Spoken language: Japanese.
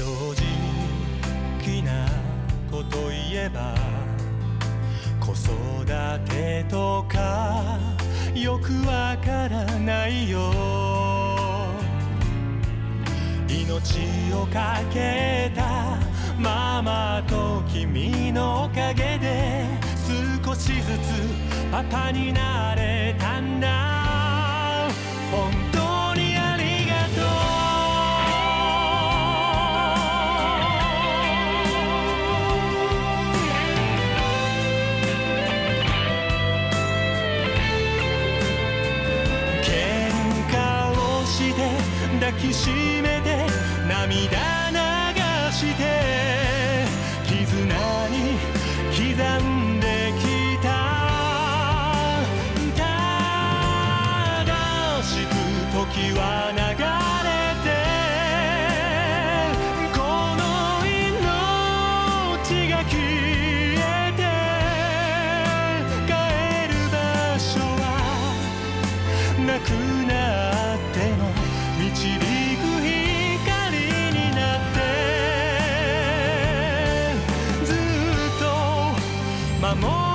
正直なこと言えば子育てとかよくわからないよ。命をかけたママと君のおかげで少しずつパパになれ抱きしめて涙流して絆に刻んできた。ただしく時は流れてこの命が消えて帰る場所はなくなる。nova.